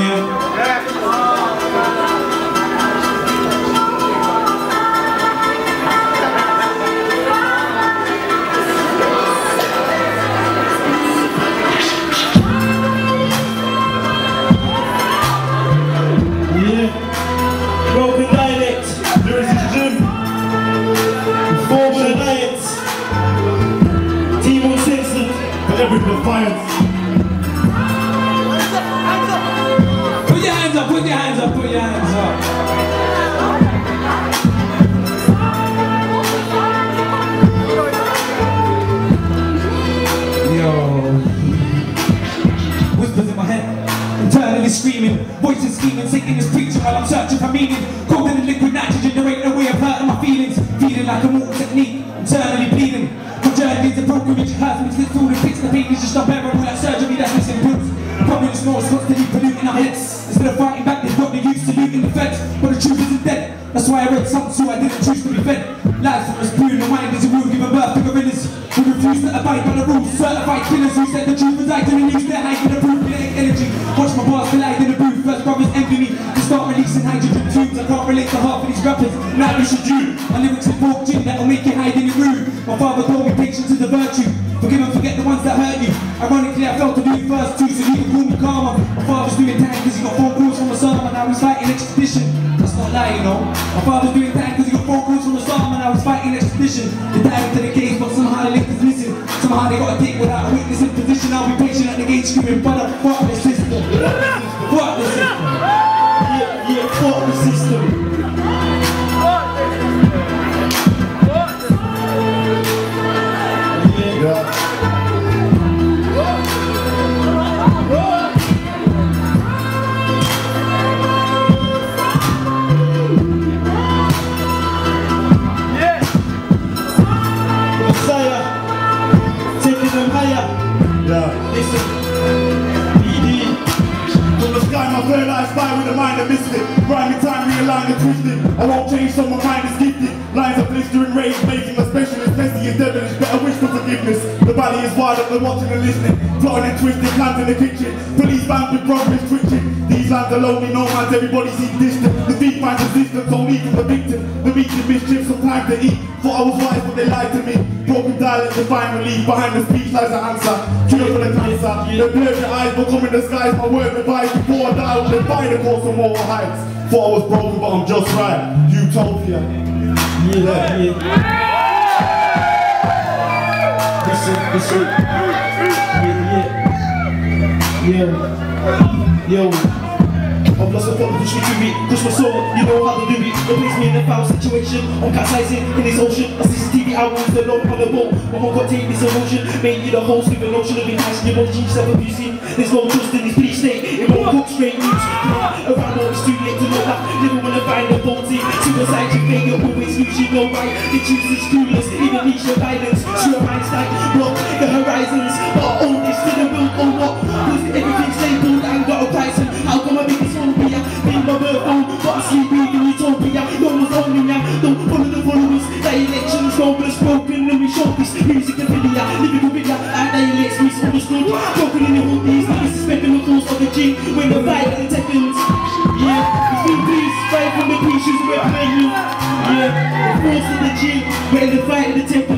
Yeah. Put your hands up, put your hands up, put your hands up. Yo. Whispers in my head, internally screaming, voices scheming, Satan is preaching while I'm searching for meaning. Colder than liquid nitrogen, there ain't no way of hurting my feelings. Feeling like a mortal technique, a pilgrimage, hurts me to feel the fix. The pain is just unbearable, like surgery that's missing roots. Is more constantly polluting our heads. Instead of fighting back, they've got the use to looting the feds. But the truth isn't dead. That's why I read something so I didn't choose to be fed. Lies from us brewing, the mind is a rule, giving birth to gorillas. Who refuse to abide by the rules, certified killers who said the truth resides in the news. They're hiding the proof, energy. Watch my bars tubes. I can't relate to half of these rappers. Now you should you. My lyrics are pork gin that'll make you hide in your room. My father told me patience is a virtue. Forgive and forget the ones that hurt you. Ironically, I felt to do it first too, so you can call me karma. My father's doing time because he got phone calls from the Osama. Now he's fighting expedition. That's not lie, you know. My father's doing time because he got phone calls from the Osama. Now he's fighting expedition. They dive into the case, but somehow the link is missing. Somehow they got a dick without a witness in position. I'll be patient at the gate screaming, but fuck the system. Time, realign twisted. I won't change, so my mind is gifted. Lines of blistering rage, making a specialist. Messy and devilish, better wish for forgiveness. The body is wide up, they're watching and listening. Plotting and twisting, plans in the kitchen. Police bands with progress twitching. These lines are lonely, no man's, everybody sees distant. The thief finds resistance, only from the victim. The meeting mischief, some time to eat. Thought I was wise, but they lied to me. Broken dialect, divine relief. Behind the speech lies an answer. Cure for the cancer. They blur your eyes, but come in the skies. My word advice before I die, will find the course from more heights. Thought I was broken, but I'm just right. Utopia. Yeah, yeah. Listen, listen. Yeah, yeah. Yeah. Yo. I've lost a thought, push me to me, push my soul, you know how to do it. It makes me in a foul situation, I'm capsizing in this ocean. A CCTV albums, the load on the boat. My got take this emotion, made you the host with a of enhancing your emotions, yourself abusing. There's no trust in this police state, it won't cook straight news. Around all it's too late to know that, never wanna find the faulty. Suicide, you think you always lose, you know right. They choose these clueless, even reach your guidance. Sure like block the horizons, but now, don't follow the followers. The election's hopeless, broken, and we show this music and video. Lyrical video, and dialects misunderstood. Broken in the hood, these niggas suspecting the force of the G when the fight and seconds. Yeah, the free peace, fight from the peace, we're playing. Yeah, the force of the G when the fight and the temple.